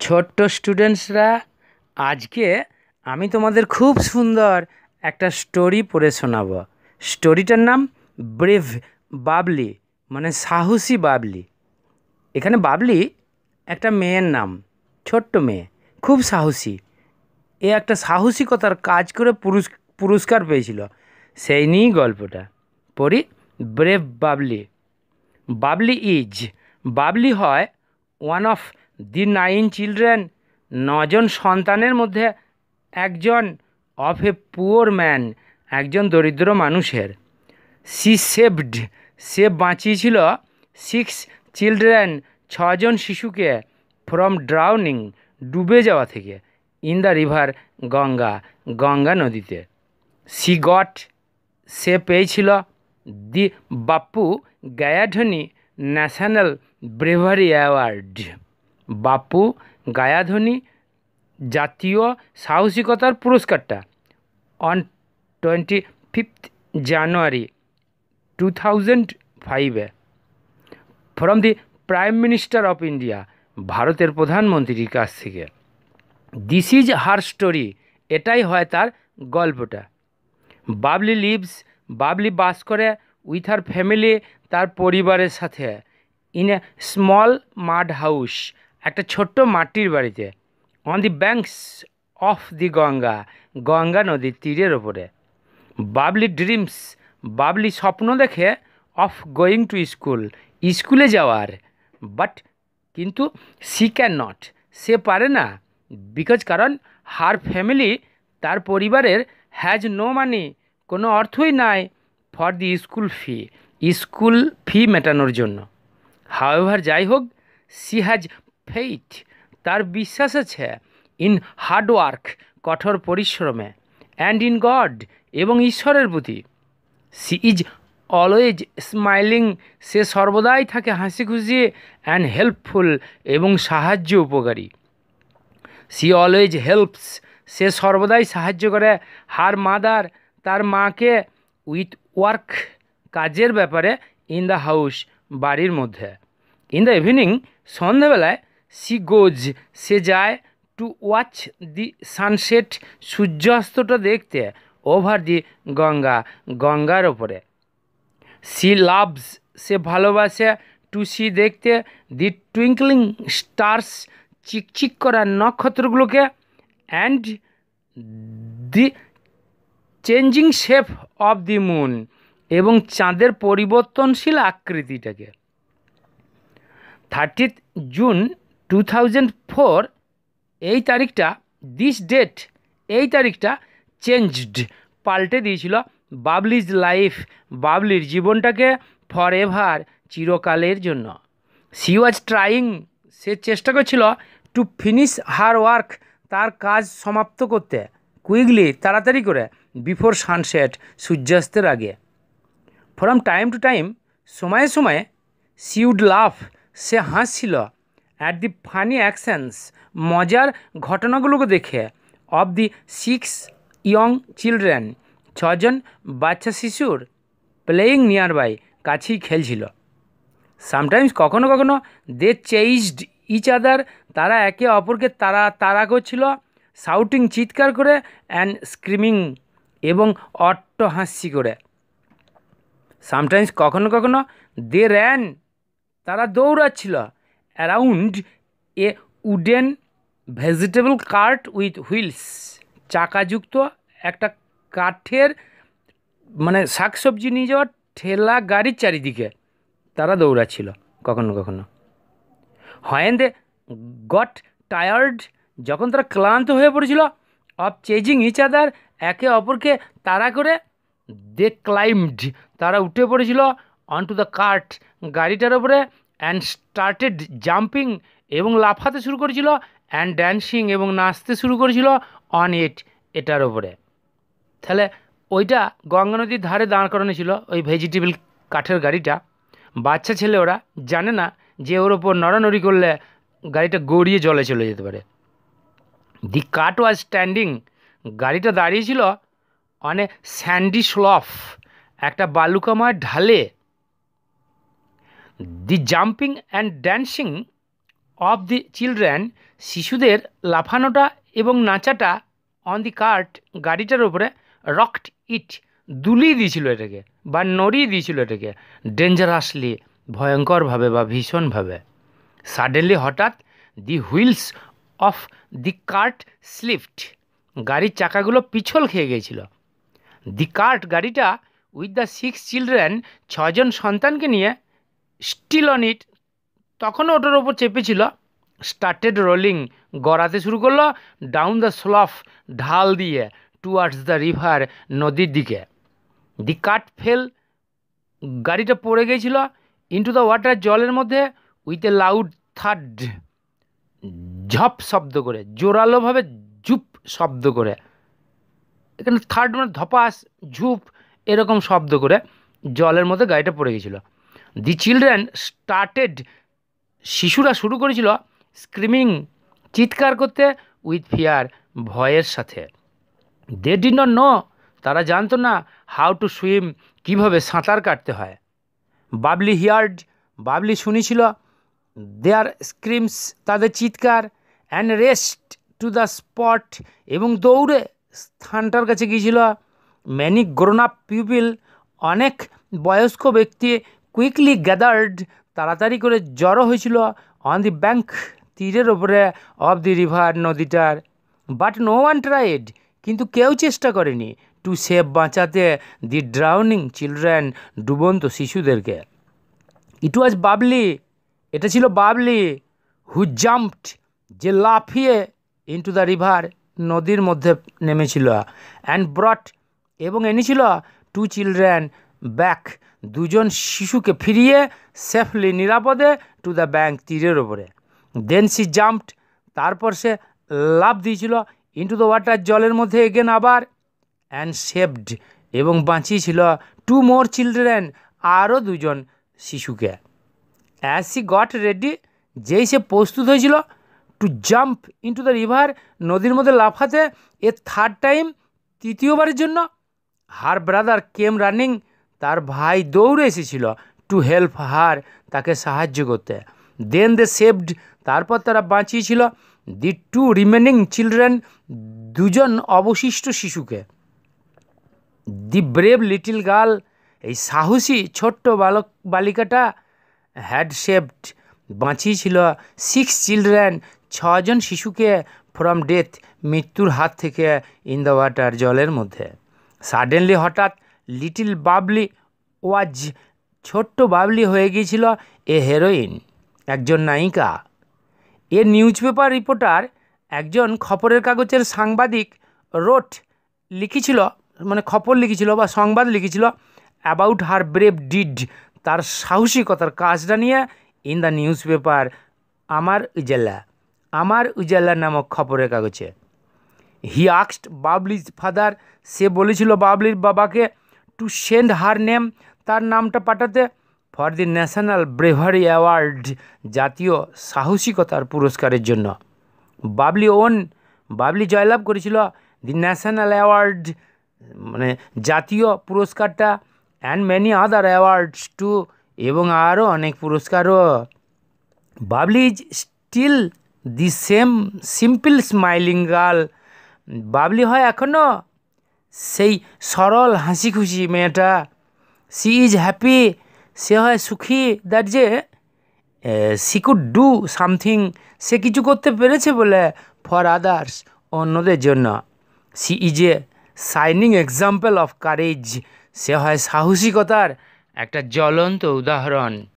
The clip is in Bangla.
ছোট্ট স্টুডেন্টসরা, আজকে আমি তোমাদের খুব সুন্দর একটা স্টোরি পড়ে শোনাব। স্টোরিটার নাম ব্রেভ বাবলি মানে সাহসী বাবলি। এখানে বাবলি একটা মেয়ের নাম, ছোট্ট মেয়ে, খুব সাহসী। এ একটা সাহসিকতার কাজ করে পুরুষ, পুরস্কার পেয়েছিল। সেই নিয়েই গল্পটা। পড়ি ব্রেভ বাবলি। বাবলি ইজ, বাবলি হয় one of the nine children, নজন সন্তানের মধ্যে একজন অফ এ পুওর ম্যান, একজন দরিদ্র মানুষের। সি সেভড, সে বাঁচিয়েছিল সিক্স চিলড্রেন, ছজন শিশুকে ফ্রম ড্রাউনিং, ডুবে যাওয়া থেকে, in the river Ganga Ganga নদীতে। সি গট, সে পেয়েছিল the Bapu Gaidhani national bravery award. Bapu Gaidhani, জাতীয় সাহসিকতার পুরস্কারটা on twenty fifth January two thousand ফাইভে from the prime minister of India ভারতের প্রধানমন্ত্রীর কাছ থেকে। দিস ইজ হার স্টোরি এটাই হয় তার গল্পটা। বাবলি লিভস, বাবলি বাস করে উইথ হার ফ্যামিলি তার পরিবারের সাথে। In a small mud house একটা ছোট্ট মাটির বাড়িতে on the banks of the Ganga Ganga নদীর তীরের ওপরে বাবলি ড্রিমস বাবলি স্বপ্ন দেখে অফ গোয়িং টু স্কুল স্কুলে যাওয়ার। বাট কিন্তু সি ক্যান নট সে পারে না বিকজ কারণ হার ফ্যামিলি তার পরিবারের হ্যাজ নো মানি কোনো অর্থই নাই for the school fee school fee মেটানোর জন্য। হাওয়েভার যাই হোক সি হ্যাজ ফেইথ। তার বিশ্বাস আছে ইন হার্ডওয়ার্ক কঠোর পরিশ্রমে, অ্যান্ড ইন গড এবং ঈশ্বরের প্রতি। সি ইজ অলওয়েজ স্মাইলিং, সে সর্বদাই থাকে হাসি খুশি অ্যান্ড হেল্পফুল এবং সাহায্য উপকারী। সি অলওয়েজ হেল্পস, সে সর্বদাই সাহায্য করে হার মাদার, তার মাকে উইথ ওয়ার্ক কাজের ব্যাপারে ইন দ্য হাউস, বাড়ির মধ্যে। ইন দ্য ইভিনিং, সন্ধেবেলায় সি গোজ। সে যায় টু ওয়াচ দি সানসেট সূর্যাস্তটা দেখতে ওভার দি গঙ্গা, গঙ্গার ওপরে। C loves. সে ভালোবাসে টু সি দেখতে দি টুইঙ্কলিং স্টার্স চিকচিক করা নক্ষত্রগুলোকে and the changing shape of the moon এবং চাঁদের পরিবর্তনশীল আকৃতিটাকে। Thirtieth June two thousand four এই তারিখটা দিস ডেট এই তারিখটা চেঞ্জড পাল্টে দিয়েছিল বাবলিজ লাইফ বাবলির জীবনটাকে ফর এভার চিরকালের জন্য। সি ওয়াজ ট্রাইং সে চেষ্টা করছিল টু ফিনিশ হার ওয়ার্ক তার কাজ সমাপ্ত করতে। কুইকলি তাড়াতাড়ি করে বিফোর সানসেট সূর্যাস্তের আগে। ফ্রম টাইম টু টাইম সময়ে সময়ে সি উড লাভ সে হাসছিল। অ্যাট দি ফানি অ্যাকশানস মজার ঘটনাগুলোকে দেখে। Of the six young children ছজন বাচ্চা শিশুর প্লেয়িং নিয়ার বাই কাছেই খেলছিল। সামটাইমস কখনো কখনো দে চেইজড ইচ আদার তারা একে অপরকে তারা তাড়া করছিল সাউটিং চিৎকার করে অ্যান্ড স্ক্রিমিং এবং অট্ট অট্টহাস্যি করে। সামটাইমস কখনো কখনো দে র্যান তারা দৌড়াচ্ছিল around a wooden vegetable cart with wheels. চাকাযুক্ত একটা কাঠের মানে শাকসবজি নিয়ে যাওয়ার ঠেলা গাড়ির চারিদিকে তারা দৌড়াচ্ছিল কখনো কখনো। হয়েন দে গট টায়ার্ড যখন তারা ক্লান্ত হয়ে পড়েছিল অফ চেজিং ইচ আদার একে অপরকে তাড়া করে দে ক্লাইমড তারা উঠে পড়েছিল অন টু দ্য কার্ট গাড়িটার ওপরে অ্যান্ড স্টার্টেড জাম্পিং এবং লাফাতে শুরু করেছিল অ্যান্ড ড্যান্সিং এবং নাচতে শুরু করেছিল অন ইট এটার ওপরে তাহলে ওইটা গঙ্গা নদীর ধারে দাঁড় করানো ছিল, ওই ভেজিটেবল কাঠের গাড়িটা। বাচ্চা ছেলে ওরা জানে না যে ওর ওপর নড়ানড়ি করলে গাড়িটা গড়িয়ে জলে চলে যেতে পারে। দি কাট ওয়াজ স্ট্যান্ডিং গাড়িটা দাঁড়িয়েছিল অনেক স্যান্ডি স্লফ একটা বালুকাময় ঢালে the jumping and dancing of the children শিশুদের লাফানোটা এবং নাচাটা অন দি কার্ট গাড়িটার উপরে রকড ইট দুলিয়ে দিয়েছিল এটাকে বা নড়িয়ে দিয়েছিল এটাকে ডেঞ্জারাসলি ভয়ঙ্করভাবে বা ভীষণভাবে। সাডেনলি হঠাৎ the wheels of the cart slipped গাড়ির চাকাগুলো পিছল খেয়ে গিয়েছিল। দি কার্ট গাড়িটা উইথ দ্য সিক্স চিলড্রেন ছজন সন্তানকে নিয়ে স্টিল অন ইট তখনও ওটার ওপর চেপেছিল স্টার্টেড রোলিং গড়াতে শুরু করল ডাউন দ্য স্লফ ঢাল দিয়ে টুয়ার্ডস দ্য রিভার নদীর দিকে। দি কাট ফেল গাড়িটা পড়ে গিয়েছিল ইন্টু দ্য ওয়াটার জলের মধ্যে উইথ এ লাউড থার্ড ঝপ শব্দ করে, জোরালোভাবে ঝুপ শব্দ করে। এখানে থার্ড মানে ধপাস, ঝুপ, এরকম শব্দ করে, জলের মধ্যে গাড়িটা পড়ে গেছিল দি চিলড্রেন স্টার্টেড শিশুরা শুরু করেছিল স্ক্রিমিং চিৎকার করতে উইথ ফিয়ার ভয়ের সাথে। দে ডি নট নো তারা জানতো না হাউ টু সুইম কীভাবে সাঁতার কাটতে হয়। বাবলি হিয়ার্ড বাবলি শুনেছিল দেয়ার স্ক্রিমস তাদের চিৎকার and rushed to the spot এবং দৌড়ে স্থানটার কাছে গিয়েছিল। ম্যানি গ্রোন আপ পিপিল অনেক বয়স্ক ব্যক্তি কুইকলি গ্যাদার্ড তাড়াতাড়ি করে জড়ো হয়েছিল অন দি ব্যাঙ্ক তীরের ওপরে অফ দি রিভার নদীটার। বাট নো ওয়ান ট্রাইড কিন্তু কেউ চেষ্টা করেনি টু সেভ বাঁচাতে দি ড্রাউনিং চিলড্রেন ডুবন্ত শিশুদেরকে। ইট ওয়াজ বাবলি এটা ছিল বাবলি হু জাম্পড যে লাফিয়ে ইন্টু দ্য রিভার নদীর মধ্যে নেমেছিল অ্যান্ড ব্রট এবং এনেছিল টু চিলড্রেন ব্যাক দুজন শিশুকে ফিরিয়ে সেফলি নিরাপদে টু দ্য ব্যাঙ্ক তীরের ওপরে দেন সি জাম্পড তারপর সে লাভ দিয়েছিল ইন্টু দ্য ওয়াটার জলের মধ্যে এগেন আবার অ্যান্ড সেভড এবং বাঁচিয়েছিল টু মোর চিলড্রেন আরও দুজন শিশুকে। অ্যাজ সি গট রেডি যেই সে প্রস্তুত হয়েছিল to jump into the river নদীর মধ্যে লাফাতে এ থার্ড টাইম তৃতীয়বারের জন্য হার ব্রাদার কেম রানিং তার ভাই দৌড়ে এসেছিল টু হেল্প হার তাকে সাহায্য করতে। দেন দে সেভড তারপর তারা বাঁচিয়েছিল দি টু রিমেনিং চিলড্রেন দুজন অবশিষ্ট শিশুকে। দি ব্রেভ লিটিল গার্ল এই সাহসী ছোট্ট বালক বালিকাটা হ্যাড শেভড বাঁচিয়েছিল সিক্স চিলড্রেন ছজন শিশুকে ফ্রম ডেথ মৃত্যুর হাত থেকে ইন দ্য ওয়াটার জলের মধ্যে। সাডেনলি হঠাৎ লিটিল বাবলি, ওয়াজ ছোট্ট বাবলি হয়ে গিয়েছিল এ হেরোইন একজন নায়িকা। এ নিউজ পেপার রিপোর্টার একজন খবরের কাগজের সাংবাদিক রোট লিখেছিল মানে খবর লিখেছিল বা সংবাদ লিখেছিল অ্যাবাউট হার ব্রেভ ডিড তার সাহসিকতার কাজটা নিয়ে ইন দ্য নিউজ পেপার আমার উজালা আমার উজালা নামক খবরের কাগজে। হি আক্সড বাবলিজ ফাদার সে বলেছিল, বাবলির বাবাকে টু সেন্ড হার নেম তার নামটা পাঠাতে for the national bravery award জাতীয় সাহসিকতার পুরস্কারের জন্য। বাবলি ওন বাবলি জয়লাভ করেছিল দি ন্যাশনাল অ্যাওয়ার্ড মানে জাতীয় পুরস্কারটা and many other awards too এবং আরও অনেক পুরস্কারও। Babli is still the same simple smiling girl Babli হয় এখনও সেই সরল হাসি খুশি মেয়েটা, সি ইজ হ্যাপি, সে হয় সুখী, দ্যাট যে সি কুড ডু সামথিং, সে কিছু করতে পেরেছে বলে ফর আদার্স অন্যদের জন্য। She is a shining example of courage, সে হয় সাহসিকতার একটা জ্বলন্ত উদাহরণ।